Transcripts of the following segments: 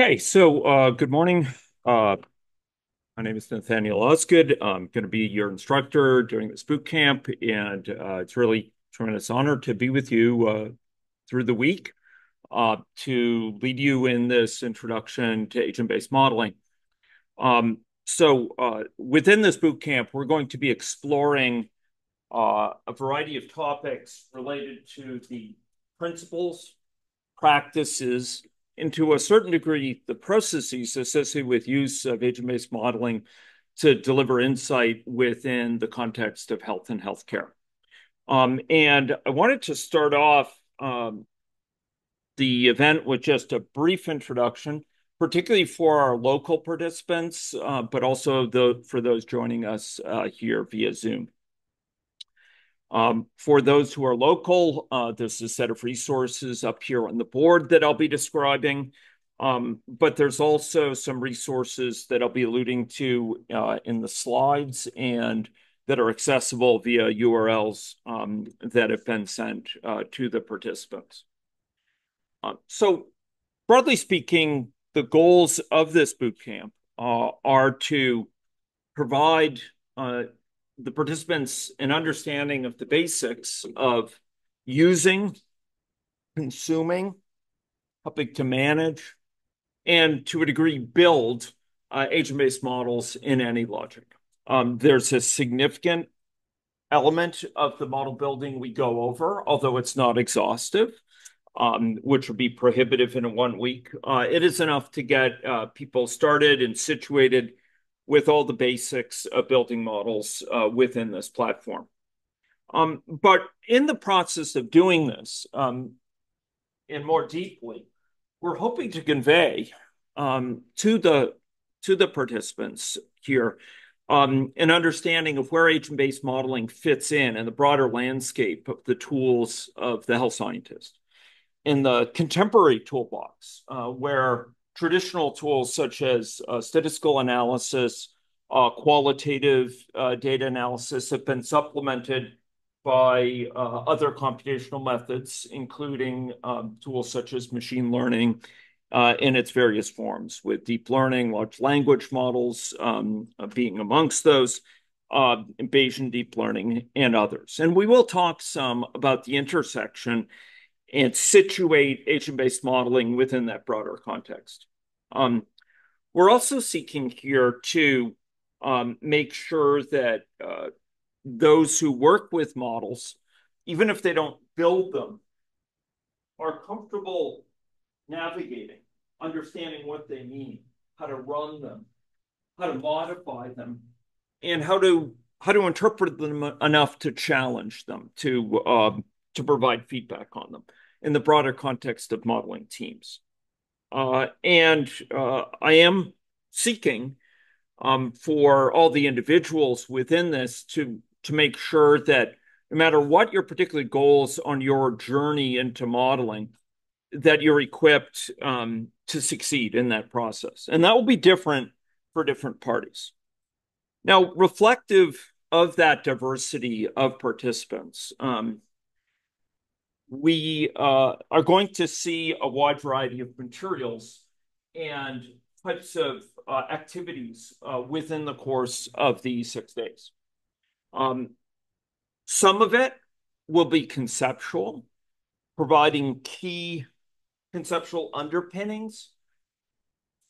Okay, so uh, good morning. Uh, my name is Nathaniel Osgood. I'm going to be your instructor during this boot camp, and uh, it's really a tremendous honor to be with you uh, through the week uh, to lead you in this introduction to agent-based modeling. Um, so uh, within this boot camp, we're going to be exploring a variety of topics related to the principles, practices, and to a certain degree, the processes associated with use of agent-based modeling to deliver insight within the context of health and healthcare. Um, and I wanted to start off um, the event with just a brief introduction, particularly for our local participants, uh, but also the, for those joining us uh, here via Zoom. Um, for those who are local, uh, there's a set of resources up here on the board that I'll be describing. Um, but there's also some resources that I'll be alluding to uh, in the slides and that are accessible via URLs um, that have been sent uh, to the participants. Uh, so broadly speaking, the goals of this bootcamp uh, are to provide uh, the participants an understanding of the basics of using, consuming, helping to manage, and to a degree build uh, agent-based models in AnyLogic. Um, there's a significant element of the model building we go over, although it's not exhaustive, um, which would be prohibitive in one week. Uh, it is enough to get uh, people started and situated with all the basics of building models uh, within this platform. Um, but in the process of doing this, um, and more deeply, we're hoping to convey um, to the to the participants here um, an understanding of where agent-based modeling fits in in the broader landscape of the tools of the health scientist. In the contemporary toolbox, uh, where traditional tools such as uh, statistical analysis, uh, qualitative uh, data analysis have been supplemented by uh, other computational methods, including um, tools such as machine learning uh, in its various forms, with deep learning, large language models um, being amongst those, Bayesian deep learning, and others. And we will talk some about the intersection and situate agent-based modeling within that broader context. Um, we're also seeking here to um, make sure that uh, those who work with models, even if they don't build them, are comfortable navigating, understanding what they mean, how to run them, how to modify them, and how to how to interpret them enough to challenge them, to um, to provide feedback on them in the broader context of modeling teams. Uh, and uh, I am seeking um, for all the individuals within this to to make sure that no matter what your particular goals on your journey into modeling, that you're equipped um, to succeed in that process, and that will be different for different parties. Now, reflective of that diversity of participants, um, we uh, are going to see a wide variety of materials and types of uh, activities uh, within the course of these six days. Um, some of it will be conceptual, providing key conceptual underpinnings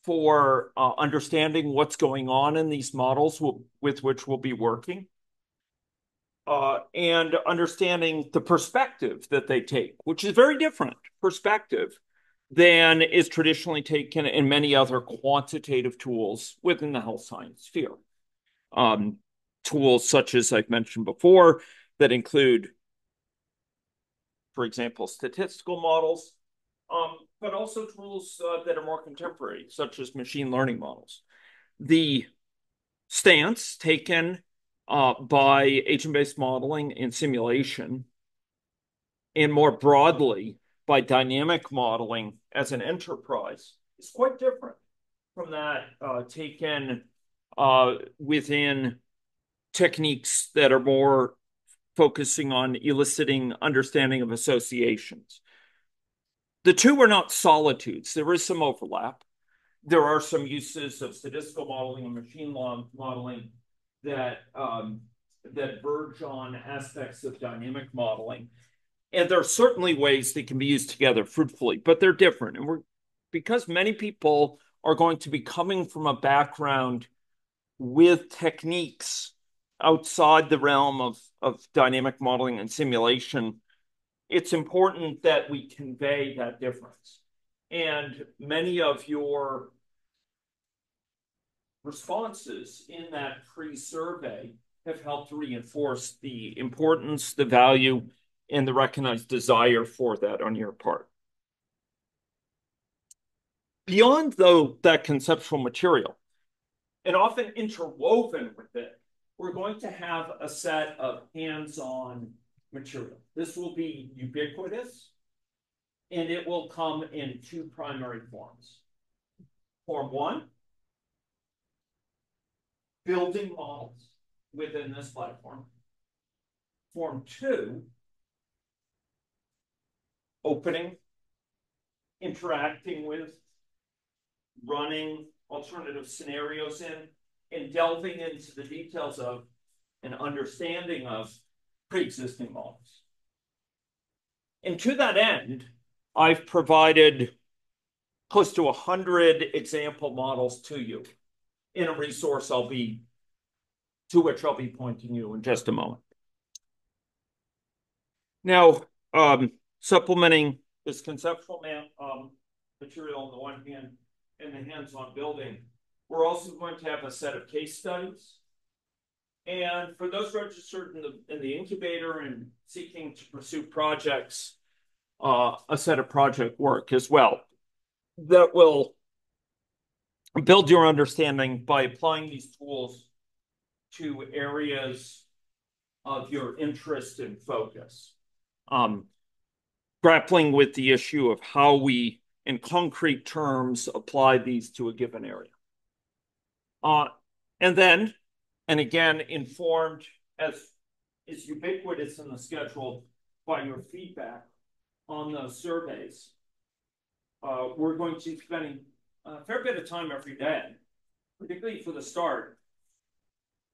for uh, understanding what's going on in these models with which we'll be working uh, and understanding the perspective that they take, which is very different perspective than is traditionally taken in many other quantitative tools within the health science sphere. Um, tools such as I've mentioned before that include, for example, statistical models, um, but also tools uh, that are more contemporary, such as machine learning models. The stance taken by agent-based modeling and simulation, and more broadly by dynamic modeling as an enterprise is quite different from that uh, taken uh, within techniques that are more focusing on eliciting understanding of associations. The two are not solitudes. There is some overlap, there are some uses of statistical modeling and machine modeling that um, that verge on aspects of dynamic modeling. And there are certainly ways they can be used together fruitfully, but they're different. And we're because many people are going to be coming from a background with techniques outside the realm of, of dynamic modeling and simulation, it's important that we convey that difference. And many of your responses in that pre-survey have helped reinforce the importance, the value, and the recognized desire for that on your part. Beyond though that conceptual material, and often interwoven with it, we're going to have a set of hands-on material. This will be ubiquitous, and it will come in two primary forms. Form one, building models within this platform. Form two, opening, interacting with, running alternative scenarios in, and delving into the details of an understanding of pre-existing models. And to that end, I've provided close to 100 example models to you in a resource I'll be to which I'll be pointing you in just a moment. Now, um, supplementing this conceptual man, um, material on the one hand and the hands-on building, we're also going to have a set of case studies. And for those registered in the, in the incubator and seeking to pursue projects, uh, a set of project work as well that will build your understanding by applying these tools to areas of your interest and focus. Um, grappling with the issue of how we, in concrete terms, apply these to a given area. Uh, and then, and again, informed as is ubiquitous in the schedule by your feedback on those surveys. Uh, we're going to be spending a fair bit of time every day, particularly for the start,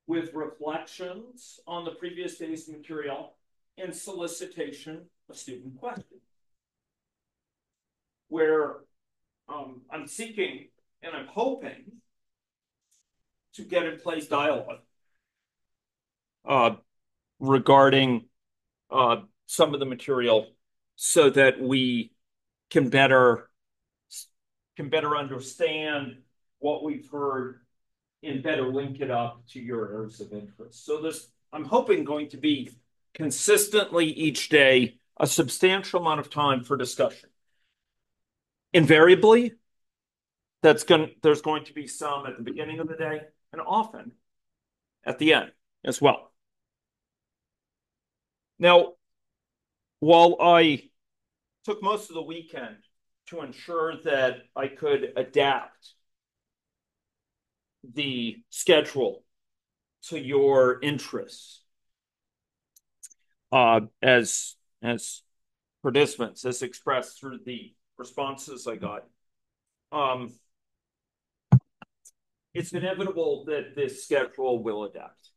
with reflections on the previous day's material and solicitation of student questions, where um, I'm seeking and I'm hoping to get in place dialogue uh, regarding uh, some of the material so that we can better can better understand what we've heard and better link it up to your areas of interest. So this, I'm hoping, going to be consistently each day a substantial amount of time for discussion. Invariably, that's going there's going to be some at the beginning of the day and often at the end as well. Now, while I took most of the weekend to ensure that I could adapt the schedule to your interests uh, as as participants, as expressed through the responses I got. Um, it's inevitable that this schedule will adapt.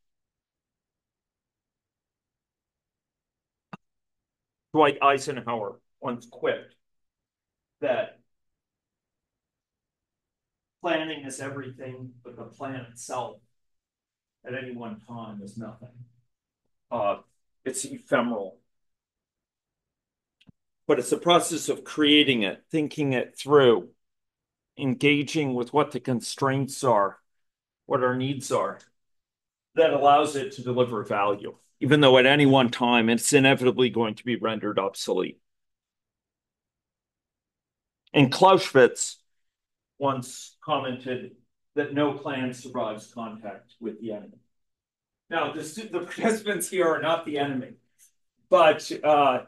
Dwight Eisenhower once quipped that planning is everything, but the plan itself at any one time is nothing. Uh, it's ephemeral. But it's the process of creating it, thinking it through, engaging with what the constraints are, what our needs are, that allows it to deliver value, even though at any one time it's inevitably going to be rendered obsolete. And Clausewitz once commented that no plan survives contact with the enemy. Now, the, the participants here are not the enemy, but uh,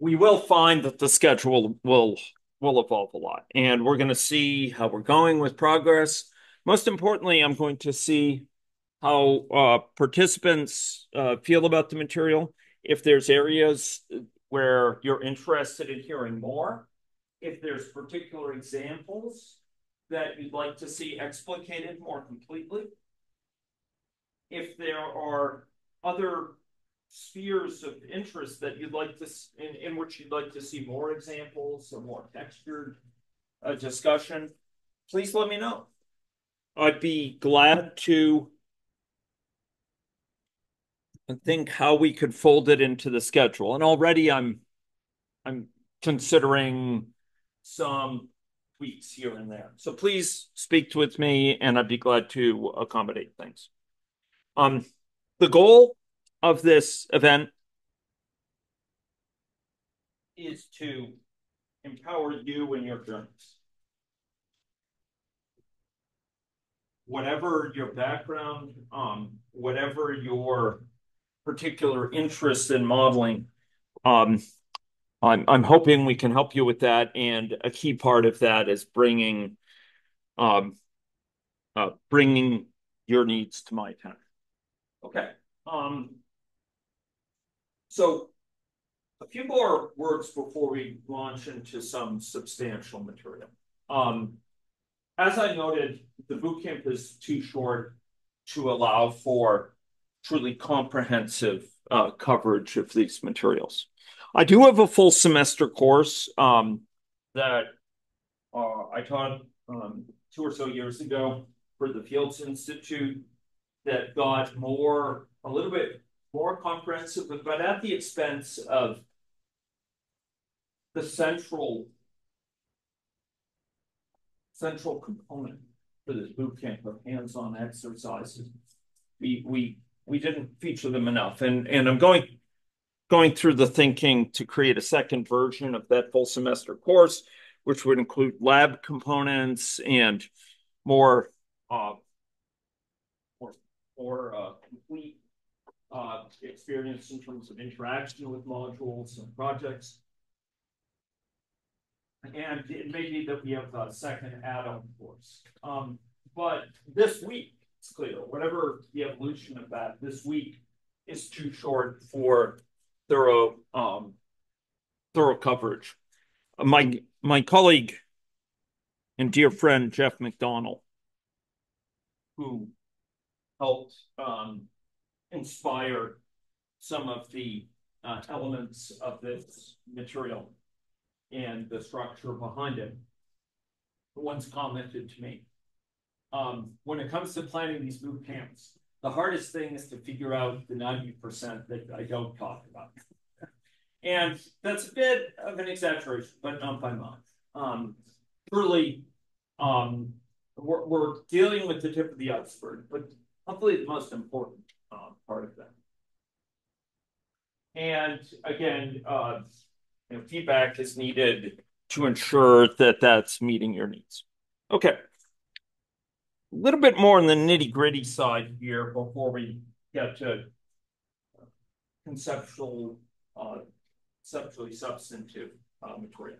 we will find that the schedule will will evolve a lot, and we're going to see how we're going with progress. Most importantly, I'm going to see how uh, participants uh, feel about the material. If there's areas where you're interested in hearing more, if there's particular examples that you'd like to see explicated more completely. If there are other spheres of interest that you'd like to, in, in which you'd like to see more examples, or more textured uh, discussion, please let me know. I'd be glad to think how we could fold it into the schedule. And already I'm I'm considering some tweaks here and there. So please speak with me and I'd be glad to accommodate things. Um, the goal of this event is to empower you in your journeys. Whatever your background, um, whatever your particular interest in modeling, um, I'm hoping we can help you with that, and a key part of that is bringing um, uh, bringing your needs to my attention. Okay. Um, so a few more words before we launch into some substantial material. Um, as I noted, the boot camp is too short to allow for truly comprehensive uh, coverage of these materials. I do have a full semester course um, that uh, I taught um, two or so years ago for the Fields Institute that got more, a little bit more comprehensive, but at the expense of the central central component for this boot camp of hands-on exercises. We we we didn't feature them enough, and and I'm going going through the thinking to create a second version of that full semester course, which would include lab components and more uh, more, more uh, complete uh, experience in terms of interaction with modules and projects. And it may be that we have a second add-on course. Um, but this week, it's clear, whatever the evolution of that, this week is too short for thorough um, thorough coverage. Uh, my my colleague and dear friend Jeff McDonald, who helped um, inspire some of the uh, elements of this material and the structure behind it, once commented to me, um, when it comes to planning these boot camps, the hardest thing is to figure out the 90% that I don't talk about. and that's a bit of an exaggeration, but not by much. Um, truly, um, we're, we're, dealing with the tip of the iceberg, but hopefully the most important uh, part of that. And again, uh, you know, feedback is needed to ensure that that's meeting your needs. Okay little bit more on the nitty gritty side here before we get to conceptual, uh, conceptually substantive uh, material.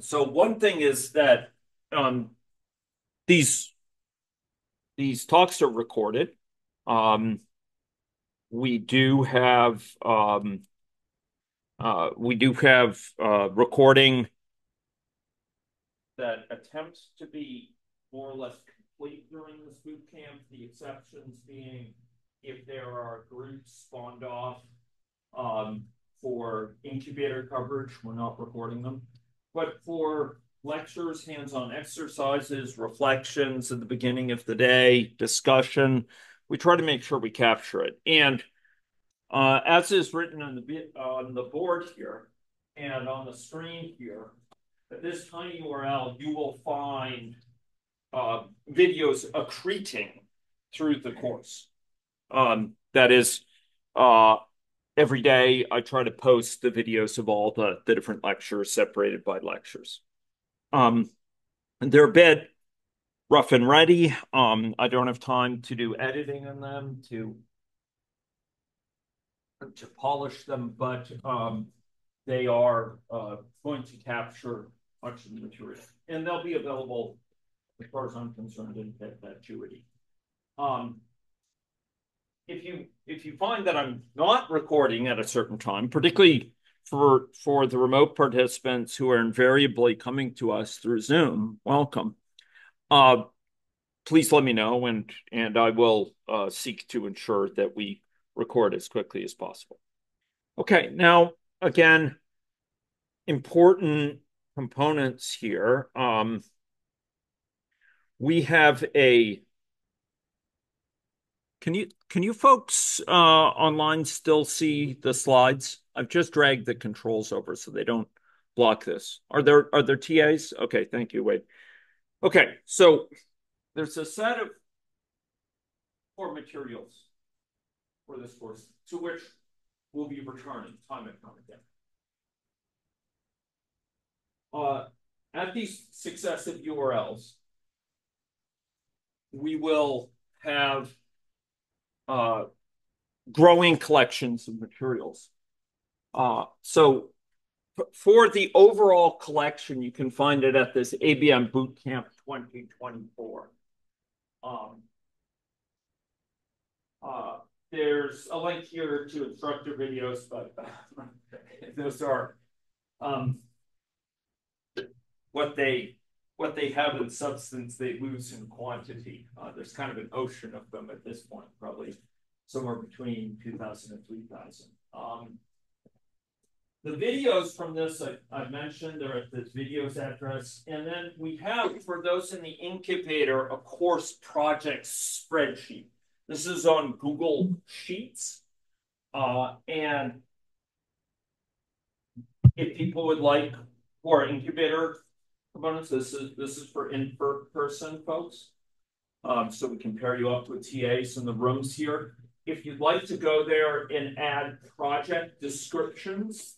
So one thing is that um, these these talks are recorded. Um, we do have um, uh, we do have uh, recording that attempts to be more or less complete during this boot camp, the exceptions being if there are groups spawned off um, for incubator coverage, we're not recording them. But for lectures, hands-on exercises, reflections at the beginning of the day, discussion, we try to make sure we capture it. And uh, as is written on the on the board here and on the screen here, at this tiny URL, you will find uh, videos accreting through the course. Um, that is, uh, every day I try to post the videos of all the, the different lectures separated by lectures. Um, they're a bit rough and ready. Um, I don't have time to do editing on them to to polish them, but um, they are uh, going to capture much of the material, and they'll be available as far as I'm concerned, in perpetuity. Um, if you if you find that I'm not recording at a certain time, particularly for for the remote participants who are invariably coming to us through Zoom, welcome. Uh, please let me know, and and I will uh, seek to ensure that we record as quickly as possible. Okay, now again, important components here. Um, we have a can you can you folks uh, online still see the slides? I've just dragged the controls over so they don't block this. Are there are there TAs? Okay, thank you, Wade. Okay, so there's a set of core materials for this course to which we'll be returning time and time again. Uh, at these successive URLs, we will have uh, growing collections of materials. Uh, so for the overall collection, you can find it at this ABM Bootcamp 2024. Um, uh, there's a link here to instructor videos, but those are um, what they what they have in substance, they lose in quantity. Uh, there's kind of an ocean of them at this point, probably somewhere between 2,000 and 3,000. Um, the videos from this, I, I mentioned, they're at this videos address. And then we have, for those in the incubator, a course project spreadsheet. This is on Google Sheets. Uh, and if people would like for incubator components. This is this is for in-person folks. Um, so we can pair you up with TAs in the rooms here. If you'd like to go there and add project descriptions,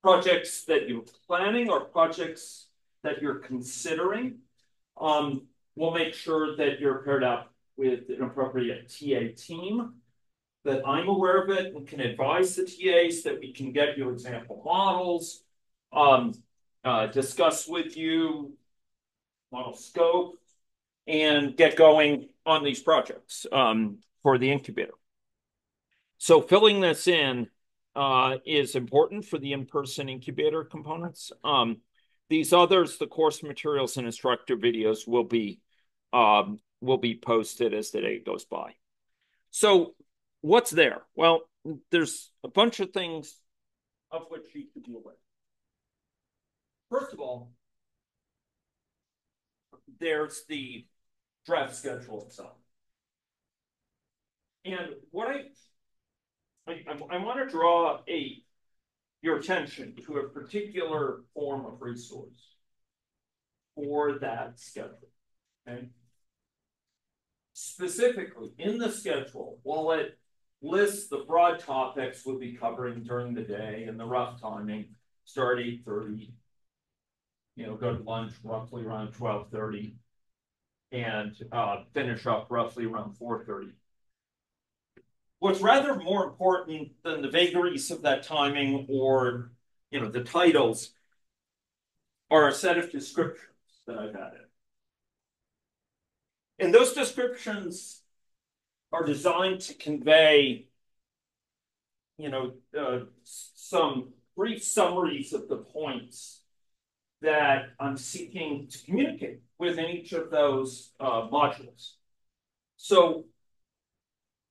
projects that you're planning or projects that you're considering, um, we'll make sure that you're paired up with an appropriate TA team that I'm aware of it and can advise the TAs that we can get you example models, um, uh, discuss with you model scope and get going on these projects um, for the incubator. So filling this in uh, is important for the in-person incubator components. Um, these others, the course materials and instructor videos will be um, will be posted as the day goes by. So what's there? Well, there's a bunch of things of which you could deal with. First of all, there's the draft schedule itself. And what I I, I, want to draw a your attention to a particular form of resource for that schedule. Okay. Specifically, in the schedule, while it lists the broad topics we'll be covering during the day and the rough timing, start 8:30, you know, go to lunch roughly around twelve thirty and uh, finish up roughly around four thirty. What's rather more important than the vagaries of that timing or you know the titles are a set of descriptions that I've added. And those descriptions are designed to convey, you know, uh, some brief summaries of the points that I'm seeking to communicate within each of those uh, modules. So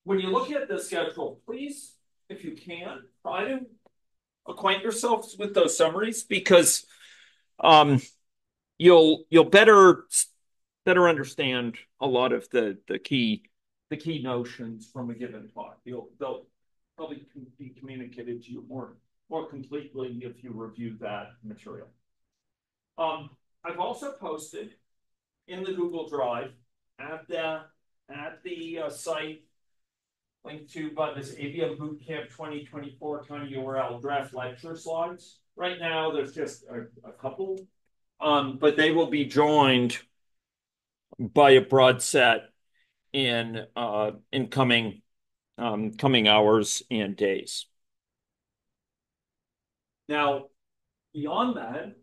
when you look at the schedule, please, if you can, try to acquaint yourselves with those summaries because um, you'll you'll better better understand a lot of the the key the key notions from a given talk. You'll they'll probably be communicated to you more more completely if you review that material. Um, I've also posted in the Google Drive at the at the uh, site linked to by this ABM Bootcamp 2024 kind of URL draft lecture slides. Right now, there's just a, a couple, um, but they will be joined by a broad set in uh, in coming um, coming hours and days. Now, beyond that,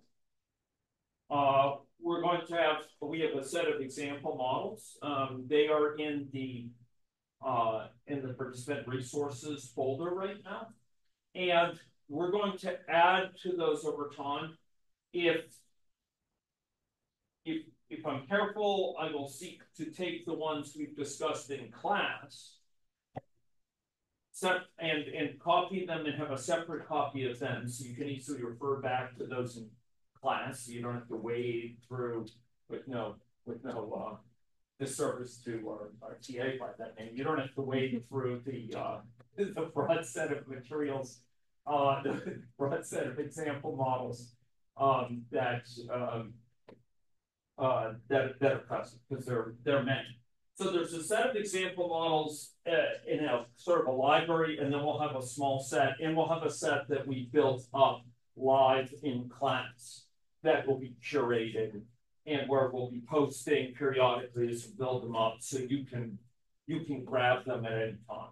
uh, we're going to have, we have a set of example models. Um, they are in the uh, in the participant resources folder right now. And we're going to add to those over time. If if if I'm careful, I will seek to take the ones we've discussed in class set and and copy them and have a separate copy of them so you can easily refer back to those in class. So you don't have to wade through with no with no uh disservice to our, our TA by that name. You don't have to wade through the uh the broad set of materials, uh the broad set of example models um that um uh, that, that are present because there are many. So there's a set of example models uh, in a sort of a library, and then we'll have a small set, and we'll have a set that we built up live in class that will be curated and where we'll be posting periodically as we build them up so you can you can grab them at any time.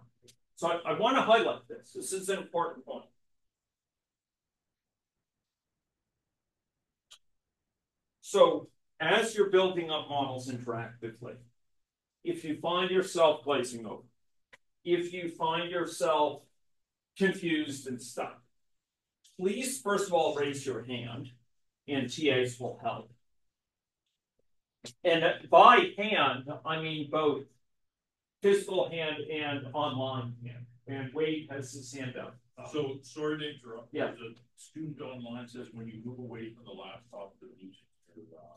So I, I want to highlight this. This is an important point. So as you're building up models interactively, if you find yourself glazing over, if you find yourself confused and stuck, please first of all raise your hand and TAs will help. And by hand, I mean both physical hand and online hand. And Wade has his hand up. So sorry to interrupt. Yeah. The student online says when you move away from the laptop, they're using your, uh,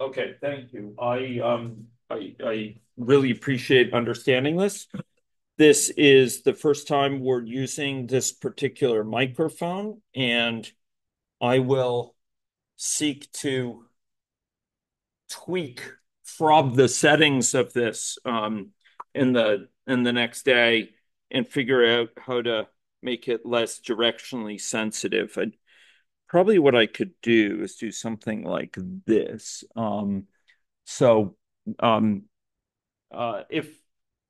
Okay, thank you. I um I I really appreciate understanding this. This is the first time we're using this particular microphone, and I will seek to tweak from the settings of this um in the in the next day and figure out how to make it less directionally sensitive. And probably what I could do is do something like this. Um, so um, uh, if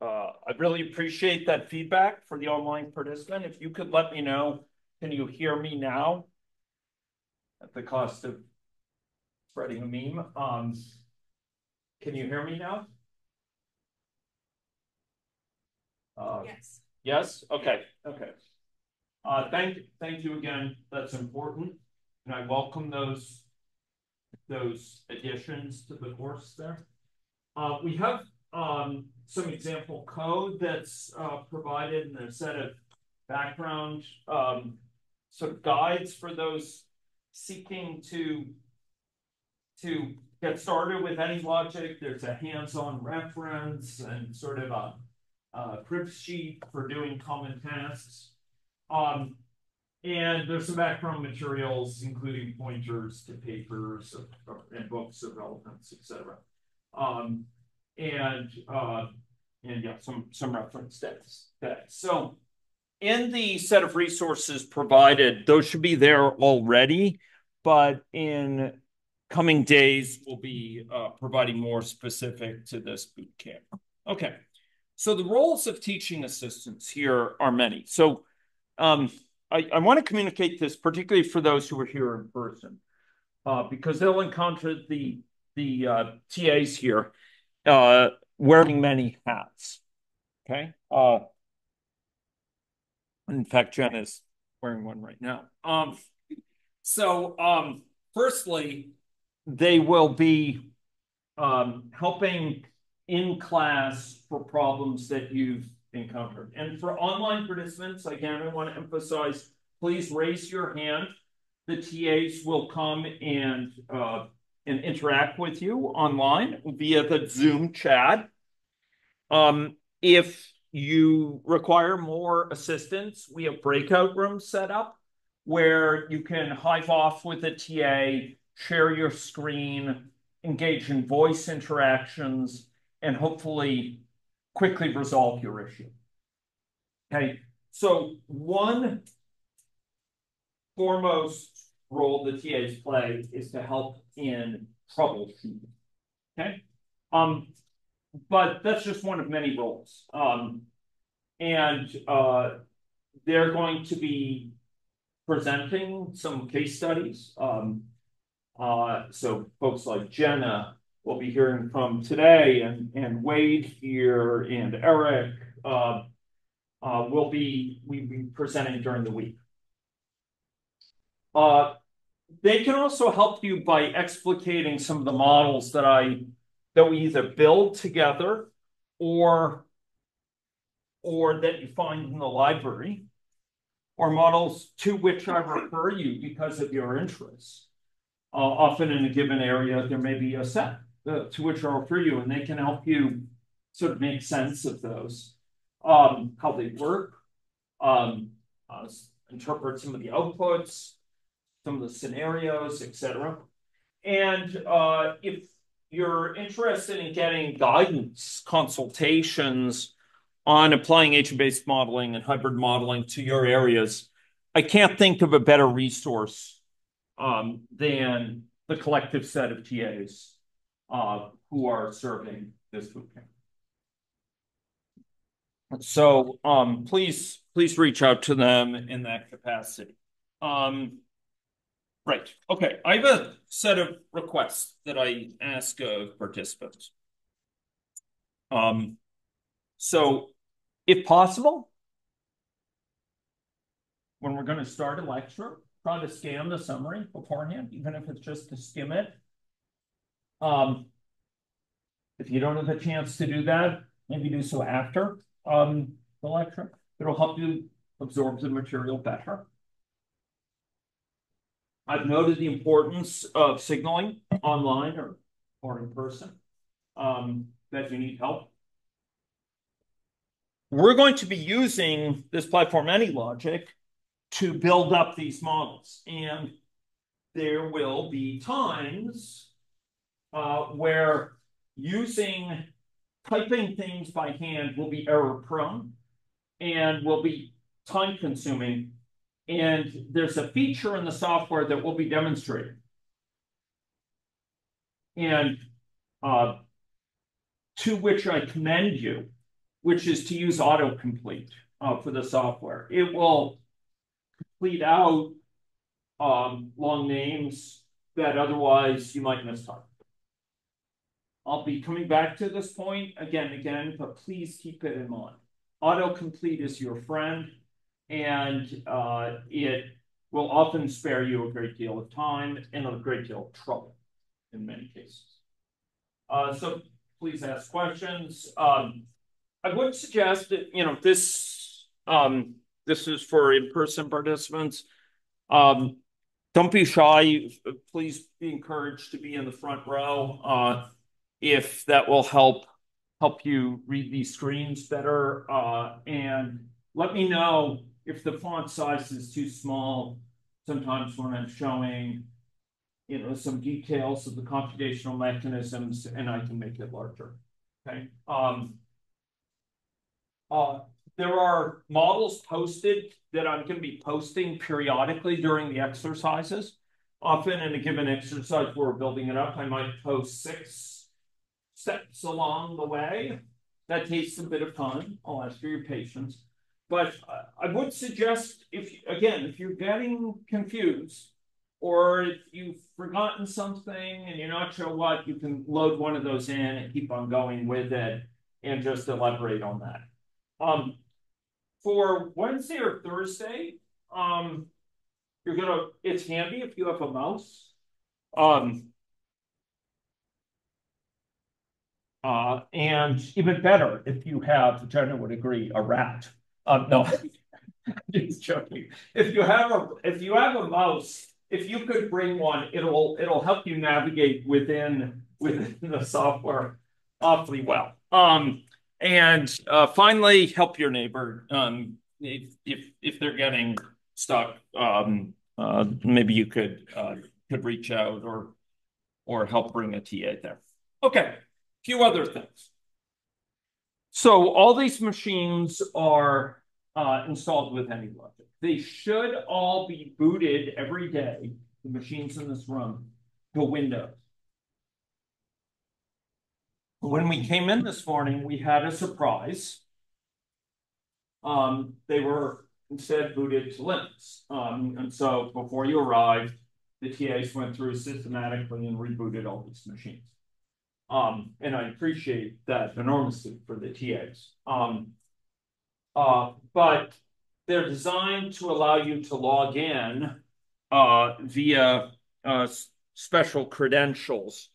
uh, I really appreciate that feedback for the online participant. If you could let me know, can you hear me now? At the cost of spreading a meme. Um, can you hear me now? Uh, yes. Yes. Okay. Okay. Uh, thank thank you again. That's important. And I welcome those, those additions to the course there. Uh, we have um, some example code that's uh, provided in a set of background um, sort of guides for those seeking to to get started with AnyLogic, There's a hands-on reference and sort of a, a crib sheet for doing common tasks. Um, and there's some background materials, including pointers to papers and books of relevance, etc. Um, and uh, and yeah, some some reference text. So in the set of resources provided, those should be there already, but in coming days, we'll be uh, providing more specific to this boot camp. Okay, so the roles of teaching assistants here are many. So um, I, I want to communicate this particularly for those who are here in person, uh, because they'll encounter the the uh, TAs here uh, wearing many hats. Okay. In fact, Jen is wearing one right now. Um, so, um, firstly, they will be um, helping in class for problems that you've encountered. And for online participants, again, I want to emphasize, please raise your hand. The TAs will come and, uh, and interact with you online via the Zoom chat. Um, if you require more assistance, we have breakout rooms set up where you can hive off with a TA, share your screen, engage in voice interactions, and hopefully quickly resolve your issue. Okay, so one foremost role the TAs play is to help in troubleshooting. Okay, um, but that's just one of many roles. Um, and uh, they're going to be presenting some case studies. Um, uh, so folks like Jenna we'll be hearing from today, and, and Wade here and Eric uh, uh, will be we be presenting during the week. Uh, they can also help you by explicating some of the models that I that we either build together or or that you find in the library or models to which I refer you because of your interests. Uh, often in a given area, there may be a set uh, to which I'll refer you, and they can help you sort of make sense of those, um, how they work, um, uh, interpret some of the outputs, some of the scenarios, etc. And uh, if you're interested in getting guidance, consultations on applying agent-based modeling and hybrid modeling to your areas, I can't think of a better resource um, than the collective set of TAs uh, who are serving this bootcamp. So um, please, please reach out to them in that capacity. Right. Okay. I have a set of requests that I ask of participants. Um, so if possible, when we're going to start a lecture, try to scan the summary beforehand, even if it's just to skim it. Um, if you don't have a chance to do that, maybe do so after um, the lecture. It'll help you absorb the material better. I've noted the importance of signaling online or, or in person um, that you need help. We're going to be using this platform AnyLogic to build up these models. And there will be times uh, where using typing things by hand will be error prone and will be time consuming. And there's a feature in the software that we'll be demonstrated. And uh, to which I commend you, which is to use autocomplete uh, for the software. It will complete out um, long names that otherwise you might miss time. I'll be coming back to this point again and again, but please keep it in mind. Autocomplete is your friend, and uh, it will often spare you a great deal of time and a great deal of trouble in many cases. Uh, so please ask questions. Um, I would suggest that, you know, this, um, this is for in-person participants. Um, don't be shy. Please be encouraged to be in the front row. Uh, if that will help help you read these screens better. Uh, and let me know if the font size is too small. Sometimes when I'm showing, you know, some details of the computational mechanisms, and I can make it larger. Okay. Um, uh, there are models posted that I'm going to be posting periodically during the exercises. Often in a given exercise, we're building it up. I might post six steps along the way. That takes a bit of time. I'll ask for your patience. But I would suggest, if again, if you're getting confused, or if you've forgotten something and you're not sure what, you can load one of those in and keep on going with it and just elaborate on that. Um, for Wednesday or Thursday, um, you're gonna, it's handy if you have a mouse. Um, Uh, and even better, if you have, Jenna would agree, a rat. Um, no, just joking. If you have a if you have a mouse, if you could bring one, it'll it'll help you navigate within within the software awfully well. Um, and uh, finally, help your neighbor. Um, if if if they're getting stuck, um, uh, maybe you could uh, could reach out or or help bring a TA there. Okay a few other things. So all these machines are uh, installed with AnyLogic. They should all be booted every day, the machines in this room, to Windows. When we came in this morning, we had a surprise. Um, they were instead booted to Linux. Um, and so before you arrived, the TAs went through systematically and rebooted all these machines. Um, and I appreciate that enormously for the TAs. Um, uh, but they're designed to allow you to log in uh, via uh, special credentials.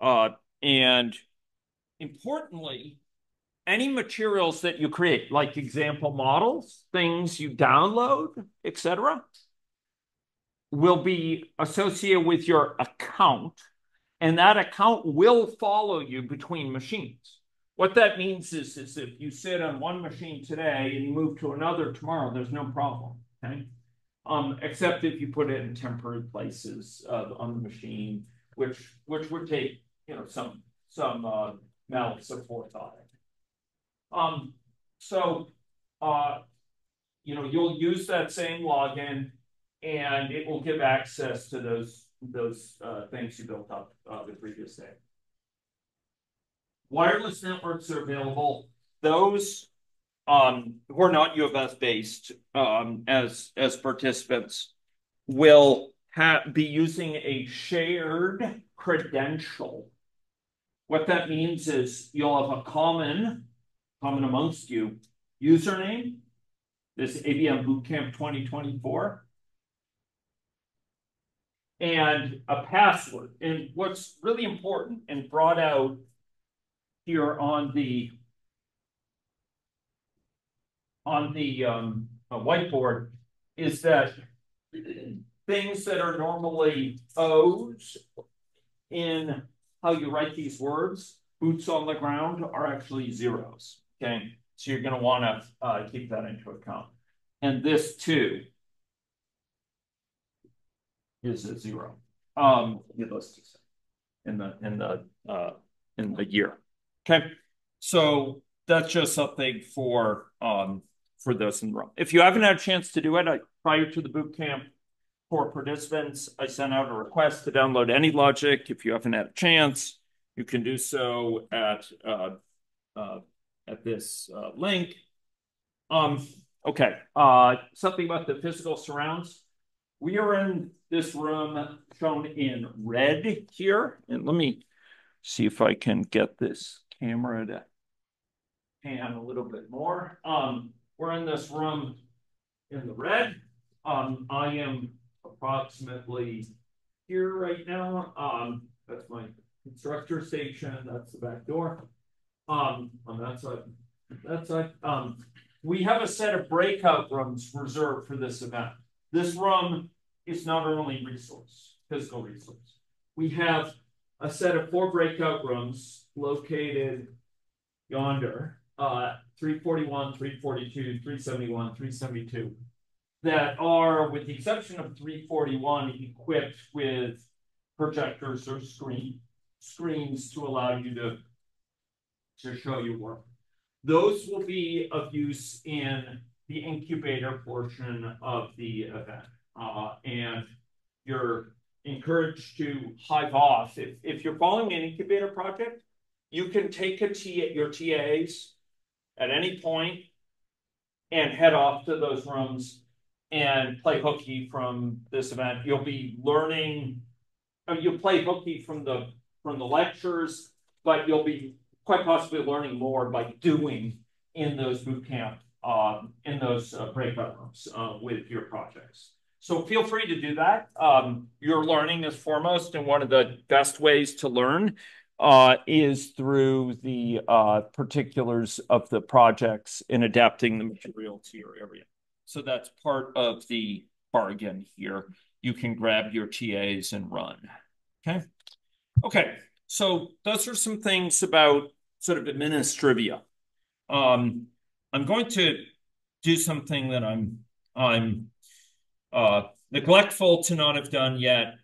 Uh, and importantly, any materials that you create, like example models, things you download, etc., will be associated with your account, and that account will follow you between machines. What that means is, is if you sit on one machine today and you move to another tomorrow, there's no problem, okay? Um, except if you put it in temporary places uh, on the machine, which which would take you know some some uh, malice aforethought. Um, so uh, you know you'll use that same login, and it will give access to those those uh, things you built up uh, the previous day. Wireless networks are available. Those um, who are not U of S based um, as as participants will be using a shared credential. What that means is you'll have a common, common amongst you, username, this ABM Bootcamp 2024, and a password. And what's really important and brought out here on the on the um, whiteboard is that things that are normally O's in how you write these words, boots on the ground, are actually zeros. Okay, so you're going to want to uh, keep that into account. And this too is a zero. Um, to say, in the in the uh, in the year. Okay, so that's just something for um, for those in the room. If you haven't had a chance to do it, I, prior to the boot camp for participants, I sent out a request to download AnyLogic. If you haven't had a chance, you can do so at uh, uh, at this uh, link. Um, okay, uh, something about the physical surrounds. We are in this room shown in red here, and let me see if I can get this camera to pan a little bit more. Um, we're in this room in the red. Um, I am approximately here right now. Um, that's my instructor station. That's the back door. Um, on that side, that side. Um, we have a set of breakout rooms reserved for this event. This room is not our only resource, physical resource. We have a set of four breakout rooms located yonder uh, 341, 342, 371, 372 that are, with the exception of 341, equipped with projectors or screen screens to allow you to, to show your work. Those will be of use in the incubator portion of the event. Uh, and you're encouraged to hive off. If, if you're following an incubator project, you can take a T, your TAs at any point and head off to those rooms and play hooky from this event. You'll be learning, I mean, you'll play hooky from the from the lectures, but you'll be quite possibly learning more by doing in those boot camp, um, in those uh, breakout rooms uh, with your projects. So feel free to do that. Um, your learning is foremost, and one of the best ways to learn uh, is through the uh, particulars of the projects in adapting the material to your area. So that's part of the bargain here. You can grab your TAs and run. Okay. Okay. So those are some things about sort of administrivia. Um, I'm going to do something that I'm I'm uh, neglectful to not have done yet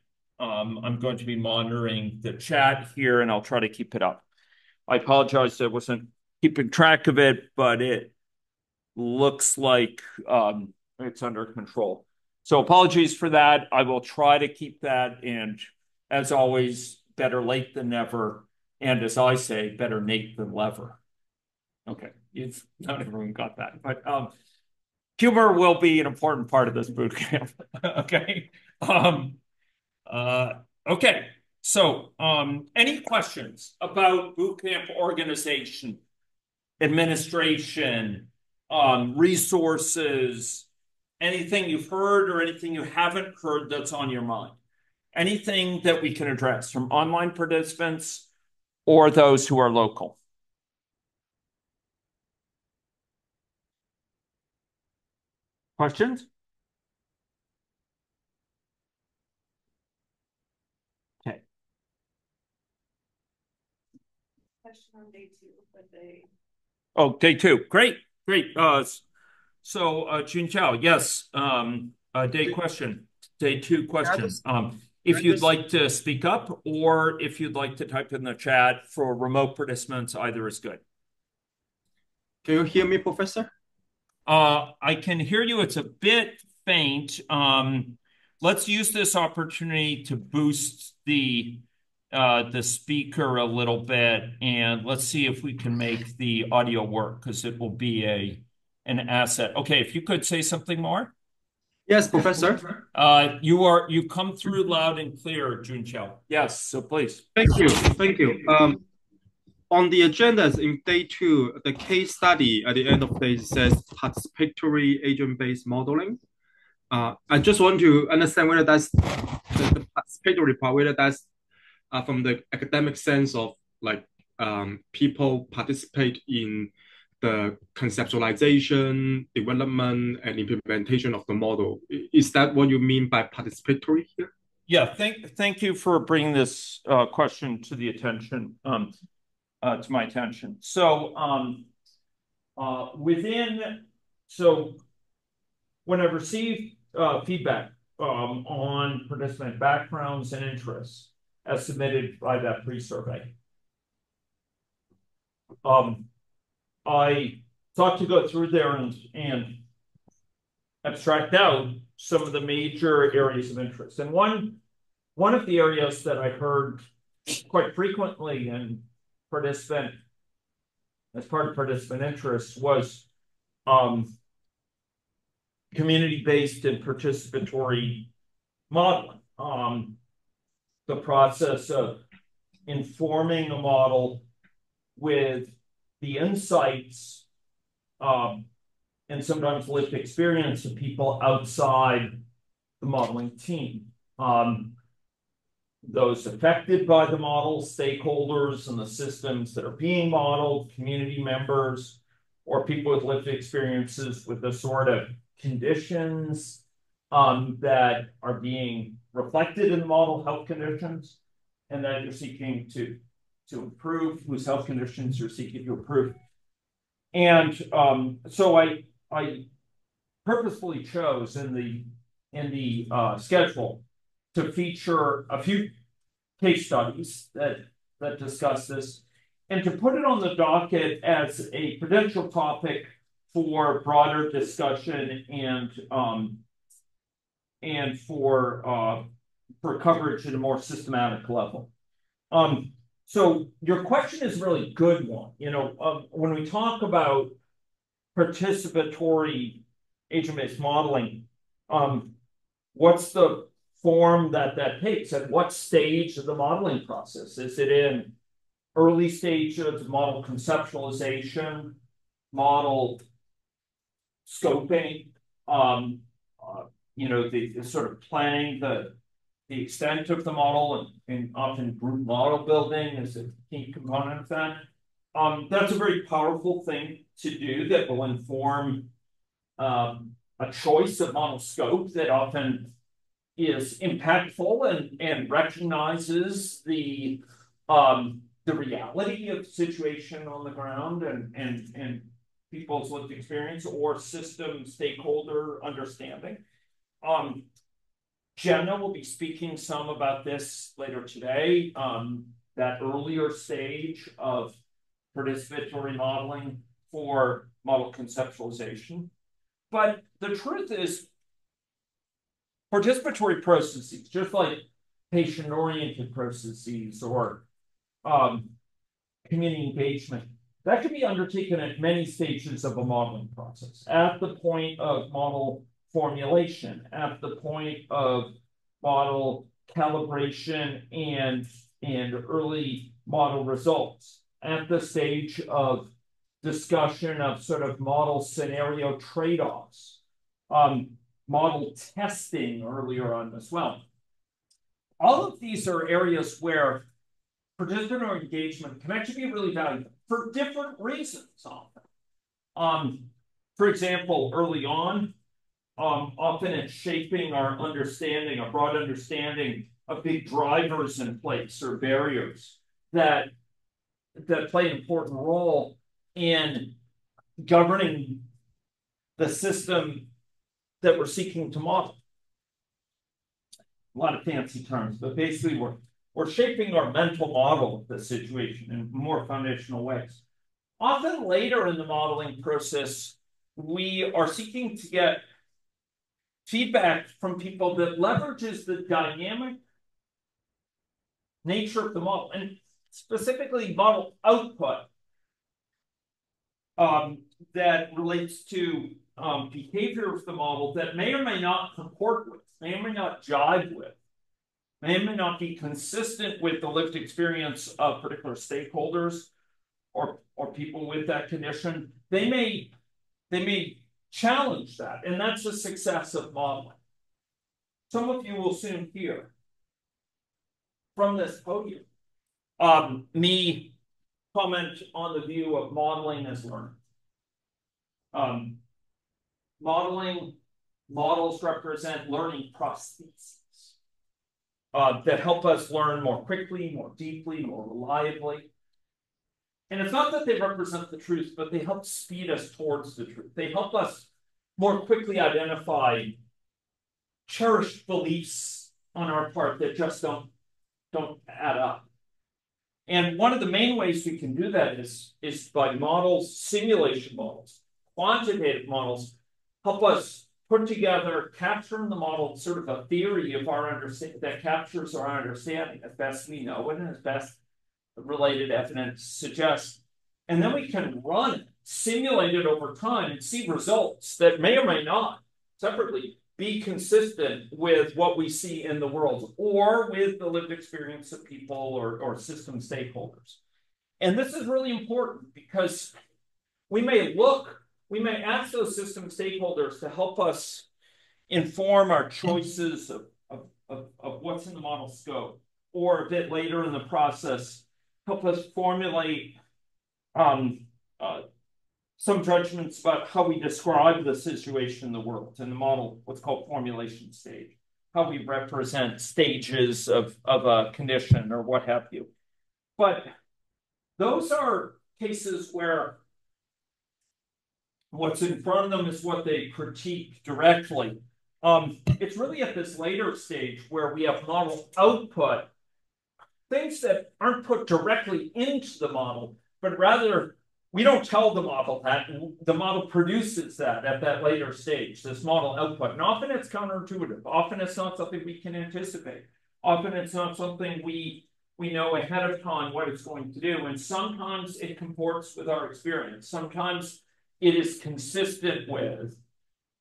um, I'm going to be monitoring the chat here and I'll try to keep it up. I apologize I wasn't keeping track of it, but it looks like um, it's under control. So apologies for that. I will try to keep that. And as always, better late than never. And as I say, better Nate than lever. Okay, you've not everyone got that, but um, humor will be an important part of this boot camp. okay. Um, uh, okay, so um, any questions about boot camp organization, administration, um, resources, anything you've heard or anything you haven't heard that's on your mind. Anything that we can address from online participants or those who are local. Questions? Okay. Question on day two, but they. Oh, day two. Great, great. Uh, so, uh, Jun Chao, yes, um, uh, day question, day two question. Um, if you'd like to speak up or if you'd like to type in the chat for remote participants, either is good. Can you hear me, Professor? Uh, I can hear you. It's a bit faint. Um, let's use this opportunity to boost the uh, the speaker a little bit, and let's see if we can make the audio work because it will be a an asset. Okay, if you could say something more. Yes, Professor. Uh, you are you come through loud and clear, Jun Chao. Yes, so please. Thank you, thank you. Um, on the agendas in day two, the case study at the end of the day says participatory agent-based modeling. Uh, I just want to understand whether that's the, the participatory part, whether that's uh, from the academic sense of like um, people participate in the conceptualization, development, and implementation of the model. Is that what you mean by participatory here? Yeah, thank thank you for bringing this uh, question to the attention um, uh, to my attention. So um, uh, within so when I've received uh, feedback um, on participant backgrounds and interests, as submitted by that pre-survey. Um, I thought to go through there and, and abstract out some of the major areas of interest. And one, one of the areas that I heard quite frequently in participant, as part of participant interest was um, community-based and participatory modeling. Um, the process of informing a model with the insights um, and sometimes lived experience of people outside the modeling team. Um, those affected by the model, stakeholders and the systems that are being modeled, community members, or people with lived experiences with the sort of conditions um, that are being reflected in the model health conditions, and that you're seeking to to improve, whose health conditions you're seeking to improve. And um, so I I purposefully chose in the in the uh, schedule to feature a few case studies that that discuss this, and to put it on the docket as a potential topic for broader discussion and um, and for uh, for coverage at a more systematic level. Um, so your question is a really good one. You know, um, when we talk about participatory agent-based modeling, um, what's the form that that takes at what stage of the modeling process? Is it in early stage of model conceptualization, model scoping, um, uh, you know, the, the, sort of planning the the extent of the model and, and often group model building is a key component of that. Um, that's a very powerful thing to do that will inform um, a choice of model scope that often is impactful and, and recognizes the um, the reality of the situation on the ground and, and, and people's lived experience or system stakeholder understanding. Um, Jenna will be speaking some about this later today, um, that earlier stage of participatory modeling for model conceptualization. But the truth is, participatory processes, just like patient-oriented processes or um, community engagement, that can be undertaken at many stages of a modeling process. At the point of model formulation, at the point of model calibration and, and early model results, at the stage of discussion of sort of model scenario trade-offs. Um, model testing earlier on as well. All of these are areas where participant engagement can actually be really valuable for different reasons often. Um, for example, early on, um, often it's shaping our understanding, a broad understanding of big drivers in place or barriers that that play an important role in governing the system that we're seeking to model. A lot of fancy terms, but basically we're we're shaping our mental model of the situation in more foundational ways. Often later in the modeling process, we are seeking to get feedback from people that leverages the dynamic nature of the model and specifically model output um, that relates to um, behavior of the model that may or may not comport with, may or may not jive with, may or may not be consistent with the lived experience of particular stakeholders or, or people with that condition. They may, they may challenge that, and that's a success of modeling. Some of you will soon hear from this podium um, me comment on the view of modeling as learning. Um, modeling models represent learning prostheses uh, that help us learn more quickly, more deeply, more reliably. And it's not that they represent the truth, but they help speed us towards the truth. They help us more quickly identify cherished beliefs on our part that just don't, don't add up. And one of the main ways we can do that is, is by models, simulation models, quantitative models, help us put together, capture in the model sort of a theory of our understanding that captures our understanding as best we know and as best related evidence suggests. And then we can run it, simulate it over time and see results that may or may not separately be consistent with what we see in the world or with the lived experience of people or, or system stakeholders. And this is really important because we may look, we may ask those system stakeholders to help us inform our choices of, of, of, of what's in the model scope, or a bit later in the process, help us formulate um, uh, some judgments about how we describe the situation in the world in the model, what's called formulation stage, how we represent stages of, of a condition or what have you. But those are cases where what's in front of them is what they critique directly. Um, it's really at this later stage where we have model output, things that aren't put directly into the model, but rather we don't tell the model that. The model produces that at that later stage, this model output. And often it's counterintuitive. Often it's not something we can anticipate. Often it's not something we we know ahead of time what it's going to do. And sometimes it comports with our experience. Sometimes it is consistent with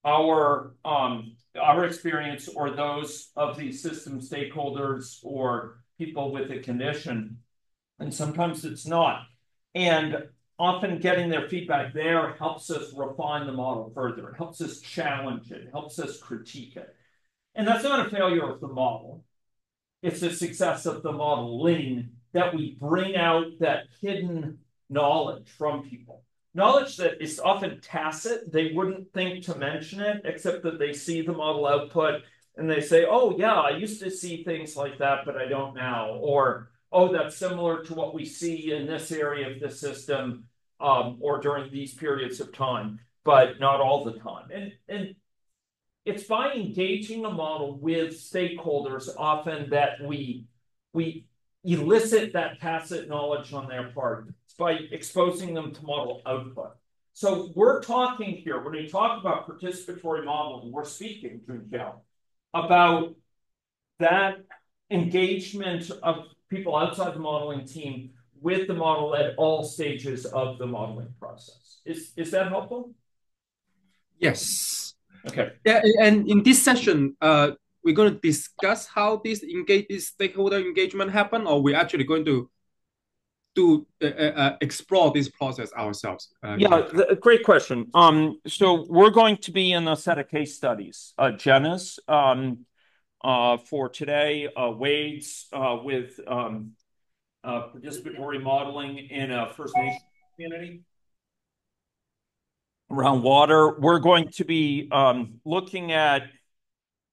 our um, our experience or those of the system stakeholders or people with a condition. And sometimes it's not. And often getting their feedback there helps us refine the model further. It helps us challenge it, helps us critique it. And that's not a failure of the model. It's a success of the modeling that we bring out that hidden knowledge from people. Knowledge that is often tacit. They wouldn't think to mention it, except that they see the model output and they say, oh, yeah, I used to see things like that, but I don't now. Or oh, that's similar to what we see in this area of the system um, or during these periods of time, but not all the time. And, and it's by engaging the model with stakeholders often that we, we elicit that tacit knowledge on their part. By exposing them to model output. So we're talking here, when we talk about participatory modeling, we're speaking, Junqiao, about that engagement of people outside the modeling team with the model at all stages of the modeling process. Is, is that helpful? Yes. Okay. Yeah, and in this session, uh, we're going to discuss how this engage this stakeholder engagement happen, or we're actually going to do uh, uh, explore this process ourselves? Uh, Yeah, great question. Um, so we're going to be in a set of case studies. Uh, Jenna's um, uh, for today, uh, Wade's uh, with um, uh, participatory modeling in a First Nation community around water. We're going to be um, looking at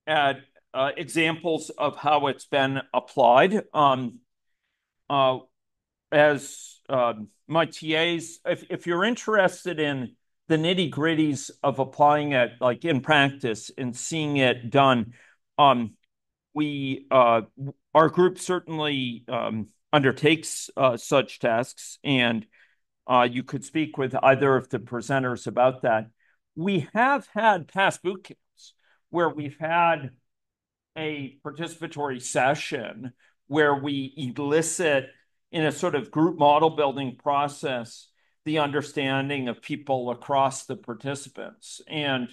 at uh, examples of how it's been applied. Um, uh, as uh, my TAs, if, if you're interested in the nitty gritties of applying it like in practice and seeing it done, um, we uh, our group certainly um, undertakes uh, such tasks, and uh, you could speak with either of the presenters about that. We have had past boot camps where we've had a participatory session where we elicit in a sort of group model building process the understanding of people across the participants. And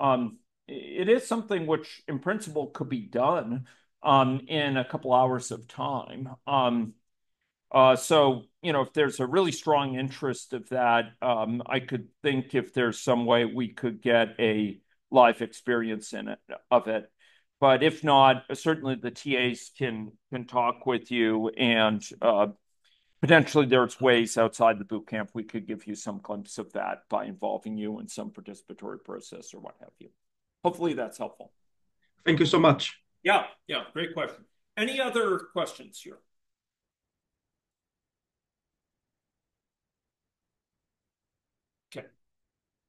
um, it is something which, in principle, could be done um, in a couple hours of time. Um, uh, so, you know, if there's a really strong interest of that, um, I could think if there's some way we could get a live experience in it of it. But if not, certainly the TAs can can talk with you and uh, potentially there's ways outside the boot camp we could give you some glimpse of that by involving you in some participatory process or what have you. Hopefully that's helpful. Thank you so much. Yeah, yeah, great question. Any other questions here? Okay.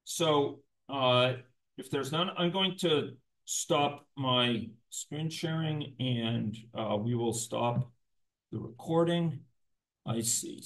So uh, if there's none, I'm going to stop my screen sharing and uh, we will stop the recording. I see.